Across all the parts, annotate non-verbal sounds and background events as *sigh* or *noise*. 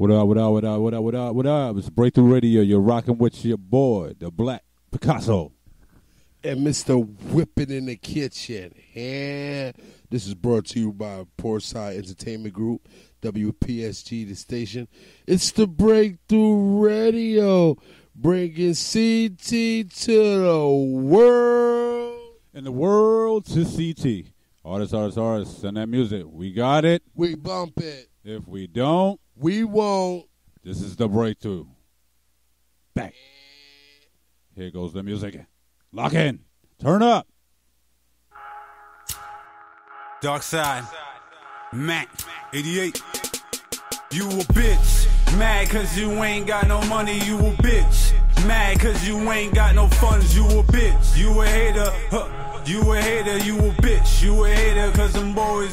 What up, what up, what up, what up, what up, what up? It's Breakthrough Radio. You're rocking with your boy, the Black Picasso. And Mr. Whipping in the Kitchen. And this is brought to you by Portside Entertainment Group, WPSG, the station. It's the Breakthrough Radio, bringing CT to the world. And the world to CT. Artists, artists, artists, and that music. We got it. We bump it. If we don't, We won't. this is the breakthrough. Bang. Here goes the music. Lock in. Turn up. Dark side. Mac, 88. You a bitch. Mad cause you ain't got no money, you a bitch. Mad cause you ain't got no funds, you a bitch. You a hater, huh. You a hater, you a bitch. You a hater cause them boys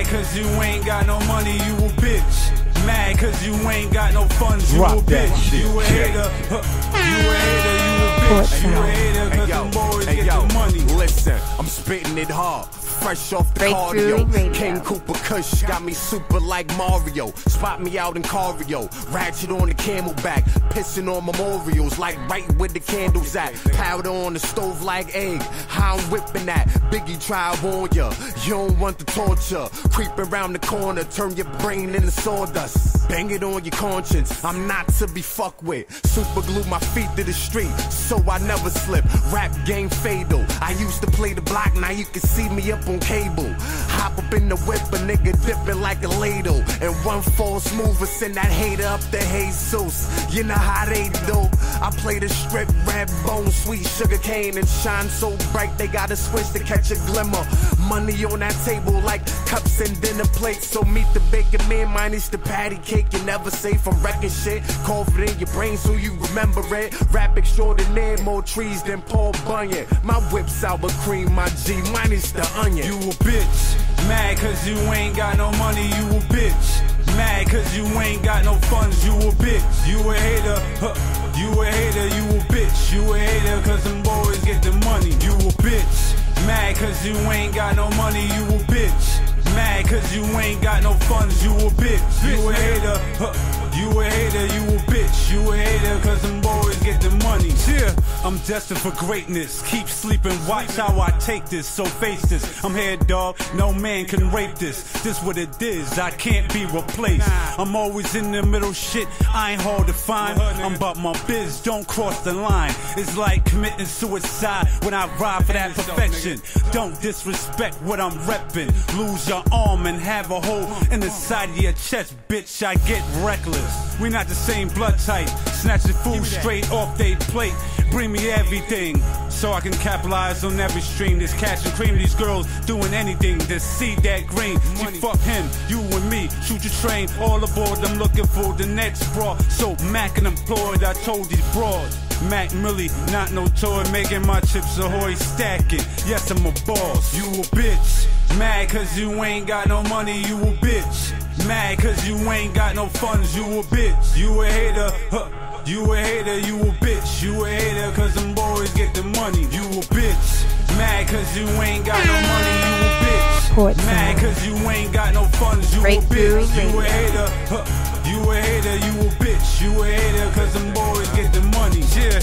Mad cause you ain't got no money, you a bitch. Mad cause you ain't got no funds, you Drop a that bitch. shit, You a hater, huh. You a hater, you a bitch. You a hater cause them boys hey, get yo, the money. Listen, I'm spitting it hard. Fresh off the Breakthrough cardio. Radio. King Cooper Kush got me super like Mario. Spot me out in Cario. Ratchet on the camelback. Pissing on memorials like right where the candles at. Powder on the stove like egg. How I'm whipping that. Biggie try on ya. You don't want the torture. Creep around the corner. Turn your brain into sawdust. Bang it on your conscience. I'm not to be fucked with. Super glue my feet to the street. So I never slip. Rap game fatal. I used to play the block. Now you can see me up on cable. Hop up in the whip. A nigga dipping like a ladle. And one false move will send that hater up to Jesus. You know how they do. I play the strip, red bone, sweet sugar cane, and shine so bright they gotta switch to catch a glimmer. Money on that table like cups and dinner plates. So meet the bacon man minus the patty cake. You never say from wrecking shit. It in your brain so you remember it. Rap extraordinaire, more trees than Paul Bunyan. My whip's sour cream, my G minus the onion. You a bitch. Mad cause you ain't got no money, you a bitch. Mad cause you ain't got no funds, you a bitch. You a hater, huh. You a hater, you a bitch. You a hater cause them boys get the money, you a bitch. Mad cause you ain't got no money, you a bitch. Mad cause you ain't got no funds, you a bitch. You a hater, huh. You a hater, you a bitch. You a hater cause them boys get the money. Yeah, I'm destined for greatness. Keep sleeping, watch how I take this. So face this. I'm here, dog. No man can rape this. This what it is. I can't be replaced. I'm always in the middle shit. I ain't hard to find. I'm about my biz. Don't cross the line. It's like committing suicide when I ride for that perfection. Don't disrespect what I'm reppin'. Lose your arm and have a hole in the side of your chest, bitch. I get reckless. We not the same blood type. Snatching food straight off they plate. Bring me everything so I can capitalize on every stream. This cash and cream, these girls doing anything to see that green. See, fuck him, you and me. Shoot your train, all aboard. I'm looking for the next bra. So Mac and employed, I told these broads. Mac Millie, not no toy, making my chips ahoy, stack it. Yes, I'm a boss. You a bitch. Mad cause you ain't got no money, you a bitch. Mad cause you ain't got no funds, you a bitch. You a hater, huh. You a hater, you a bitch. You a hater cause them boys get the money. You a bitch. Mad cause you ain't got no money, you a bitch. Portside. Mad cause you ain't got no funds, you a bitch. You a hater, huh. You a hater, you a bitch. You a hater cause them boys get the money. Yeah.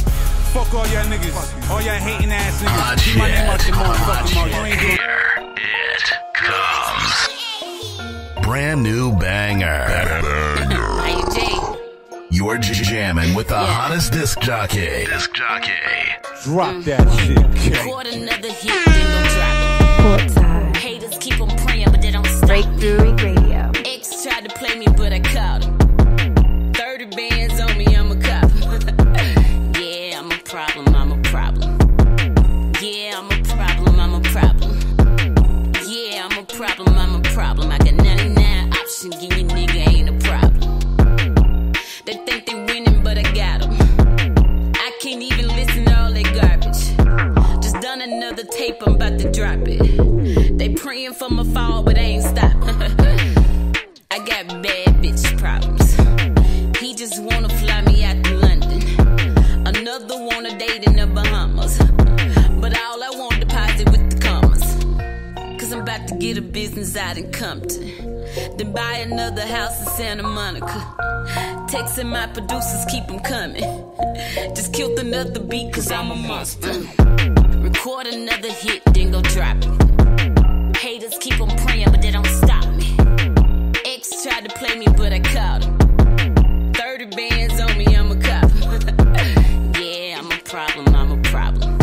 Fuck all y'all niggas. All y'all hating ass niggas. Keep my name out your motherfucking mouth. You ain't doing Here it comes. Brand new banger. Hey, Jay. You're j- jamming with the Yeah. hottest disc jockey. Disc jockey. Drop mm. that shit, K. Record another hit, then go drop it. Haters keep on praying, but they don't stop. Breakthrough praying for my fall, but I ain't stop. *laughs* I got bad bitch problems. He just wanna fly me out to London. Another wanna date in the Bahamas. But all I want deposit with the commas. Cause I'm about to get a business out in Compton. then buy another house in Santa Monica. Texting my producers, keep them coming. Just killed another beat, cause I'm a monster. Record another hit, then go drop it. Haters keep on praying, but they don't stop me. X tried to play me, but I caught him. 30 bands on me, I'm a cop. *laughs* yeah, I'm a problem, I'm a problem.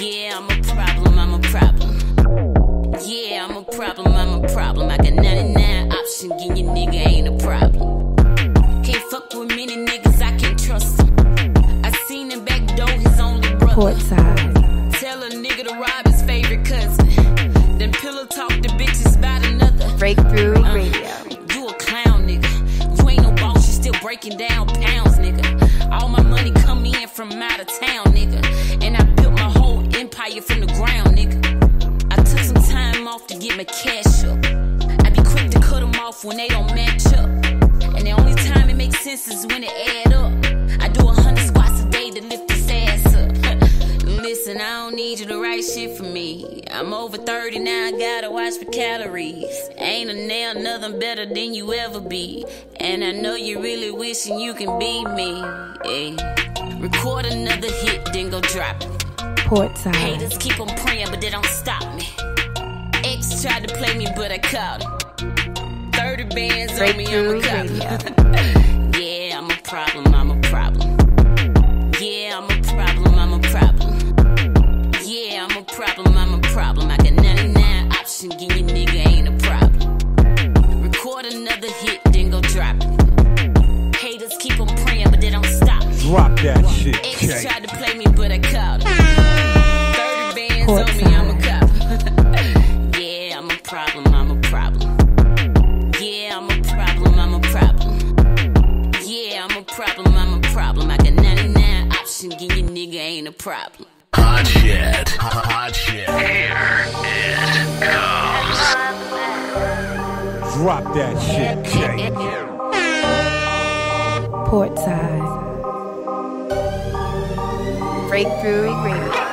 Yeah, I'm a problem, I'm a problem. Yeah, I'm a problem, I'm a problem. I got 99 options, your nigga ain't a problem. Can't fuck with many niggas, I can't trust them. I seen him back door, his only brother. Breakthrough Uh, Radio. You a clown, nigga. You ain't no boss, you still breaking down pounds, nigga. All my money come in from out of town, nigga. And I built my whole empire from the ground, nigga. I took some time off to get my cash up. I be quick to cut them off when they don't match up. And the only time it makes sense is when it add up. I do a hundred squats a day to lift this ass up. Listen, I don't need you to write shit for me. I'm over 30 now, I gotta watch for calories. Ain't a nail nothing better than you ever be. And I know you really wishing you can be me. Ay. Record another hit, then go drop it. Portside. Haters keep on praying, but they don't stop me. X tried to play me, but I caught him. 30 bands on me, I'm a cop. *laughs* yeah, I'm a problem, I'm a problem. Yeah, I'm a problem, problem, I'm a problem. I got 99 options, give your nigga ain't a problem. Record another hit, then go drop it. Haters keep on praying, but they don't stop. Drop that shit, X Jay. tried to play me, but I caught him. 30 bands on me, I'm a cop. *laughs* yeah, I'm a problem, I'm a problem. Yeah, I'm a problem, I'm a problem. Yeah, I'm a problem, I'm a problem. I got 99 options, give your nigga ain't a problem. Hot shit. Hot shit. Here it comes. Drop that shit, Jay. Portside. Breakthrough Radio.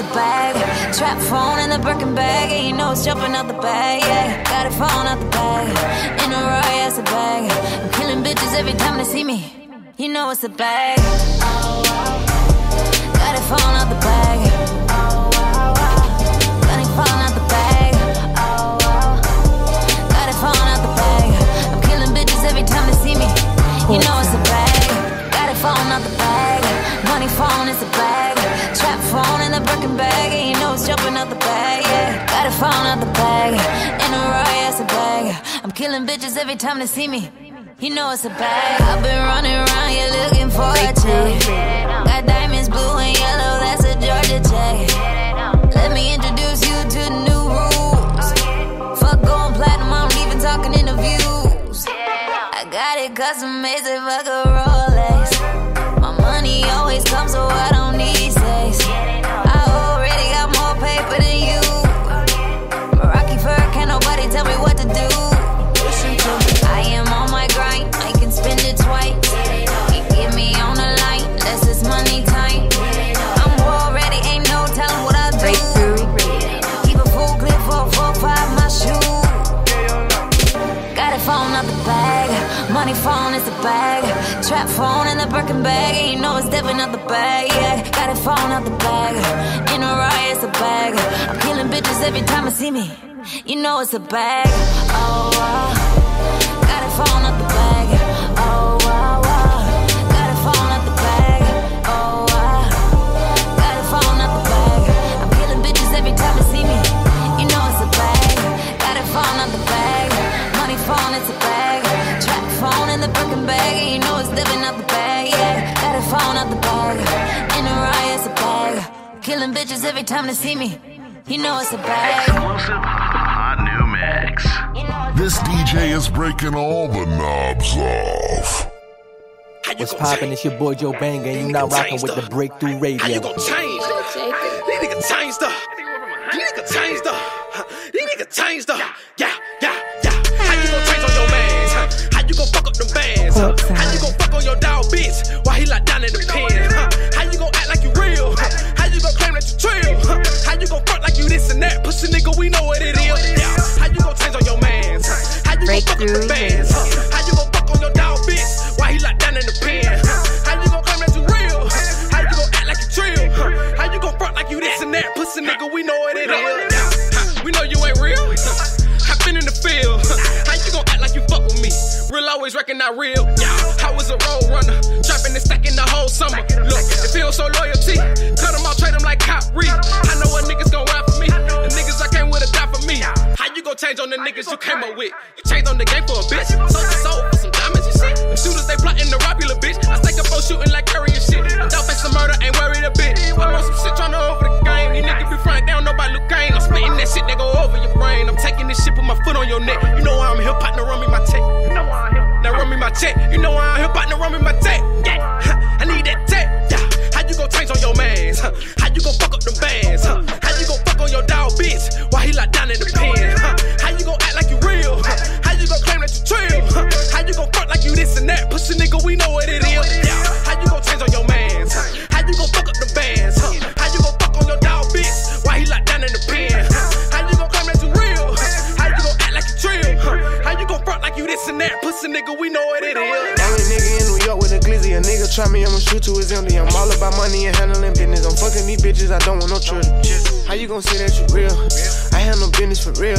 The bag. Trap phone in the Birkin bag. And you know it's jumping out the bag. Yeah. Got it falling out the bag. In a row, yeah, it's a bag. I'm killing bitches every time they see me. You know it's a bag. Got it falling out the bag. Killing bitches every time they see me. You know it's a bag. I've been running around here looking for a check. Got diamonds blue and yellow, that's a Georgia check. Let me introduce Trap phone in the Birkin bag. And you know it's definitely not the bag. Yeah, got it falling out the bag. In a riot, it's a bag. I'm killing bitches every time I see me. You know it's a bag. Oh, wow. Got it falling out the bag. Killing every time they see me. You know it's a bag. Exclusive hot new mix. This DJ is breaking all the knobs off. What's poppin'? It's your boy Joe Bang, and you now rockin' with the Breakthrough Radio. How you gonna change? These niggas changed up. These niggas changed up. These niggas changed up. Yeah, yeah, yeah. How you gonna change on your mans? How you gonna fuck up them bands? How you gonna fuck on your dog bitch How you gonna fuck bands? huh? How you gonna fuck on your dog bitch while he locked down in the pen? huh? How you gonna claim that you real? How you gonna act like you trill? huh? How you gonna front like you this and that? Pussy nigga, we know what it is. *laughs* We know you ain't real. *laughs* I've been in the field. *laughs* How you gon' act like you fuck with me? Real always recognize real. Yeah, I was a road runner, trapping and stacking the whole summer. Look, it feels so loyalty. Cut them out, trade them like Kyrie. Change on the niggas you came up with? You changed on the game for a bitch. Sold I don't want no children. How you gon' say that you real? I handle business for real.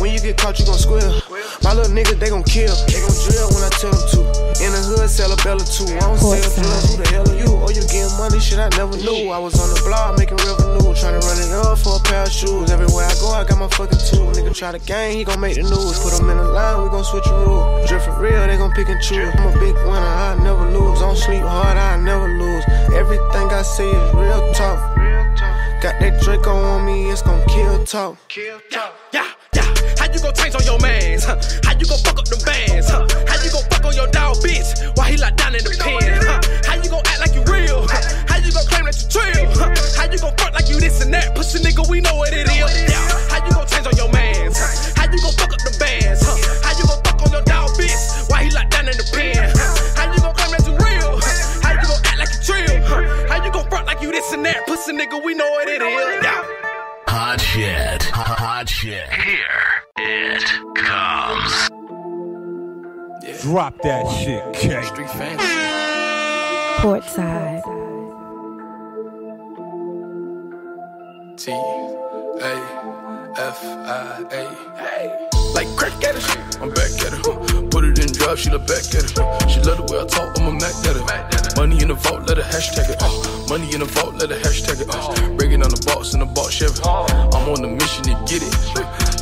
When you get caught, you gon' squeal. My little niggas, they gon' kill. They gon' drill when I tell them to. In the hood, sell a Bella too. I don't sell drugs, who the hell are you? Oh, you getting money, shit I never knew. I was on the block making revenue, trying to run it up for a pair of shoes. Everywhere I go, I got my fucking tool. Nigga try to gang, he gon' make the news. Put him in a line, we gon' switch a rule. Drip for real, they gon' pick and choose. I'm a big winner, I never lose. Don't sleep hard, I never lose. Everything I say is real talk. Got that Draco on me, it's gon' kill talk. Yeah, yeah, yeah. How you gon' change on your mans? Huh? How you gon' fuck up them bands? Huh? How you gon' fuck on your dog bitch while he locked down in the pen? Huh? How you gon' act like you real? Huh? How you gon' claim that you trill? Huh? How you gon' front like you this and that? Pussy nigga, we know what it is. Yeah. How you gon' change on your mans? Huh? How you gon' fuck up them bands? Huh? How you gon' fuck on your dog bitch while he locked down in the pen? This and that? Pussy nigga, we know what it is. Yeah. Hot shit. Hot shit. Here it comes. Drop that shit, K. Street fans. Portside. T A F I A. Like crack at it, I'm back at it. She look back at it. She love the way I talk, I'm a Mac it. Money in the vault, let her hashtag it. uh. Money in the vault, let her hashtag it. uh. Breaking on the box in the box Chevy. I'm on the mission to get it.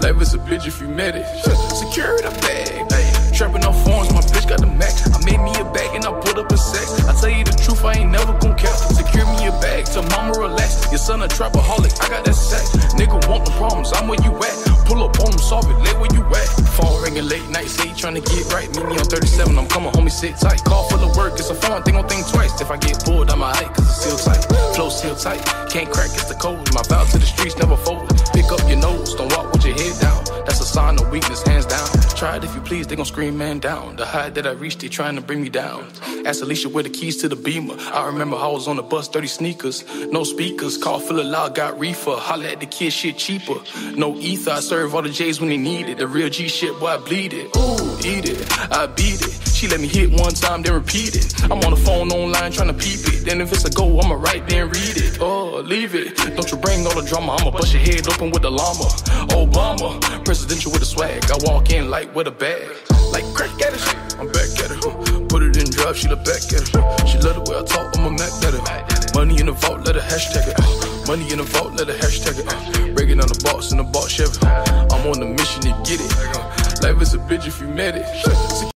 Life is a bitch if you met it. Secure the bag. Trapping off phones, my bitch got the Mac. I made me a bag and I put up a sack. I tell you the truth, I ain't never gon' cap. Secure me a bag till mama relax. Your son a trapaholic, I got that sack. Nigga want the problems, I'm where you at. Pull up on them, solve it, lay where you at. Phone ringing late night, say you tryna get right. Meet me on 37, I'm coming, homie, sit tight. Call full of work, it's a phone, think on think twice. If I get bored, I'm a hike, cause it's still tight. Flow still tight, can't crack, it's the code. My vow to the streets never fold. Pick up your nose, don't walk with your head down. That's a sign of weakness, hands down. Try it if you please, they gon' scream man down. The height that I reached, they trying to bring me down. Ask Alicia where the keys to the beamer. I remember how I was on the bus, 30 sneakers, no speakers. Call of loud, got reefer. Holla at the kid, shit cheaper. No ether, I serve all the J's when they need it. The real G shit, boy, I bleed it. Ooh, eat it, I beat it. She let me hit one time, then repeat it. I'm on the phone online trying to peep it. Then if it's a go, I'ma write, then read it. Oh, leave it. Don't you bring all the drama, I'ma bust your head open with the llama. Obama, presidential with a swag. I walk in light with a bag. Like crack at it, I'm back at it. Put it in drive, she look back at it. She love the way I talk, I'm a Mac at it. Money in the vault, let her hashtag it. Money in the vault, let her hashtag it. Breaking on the box in the box Chevy. I'm on the mission to get it. Life is a bitch if you met it.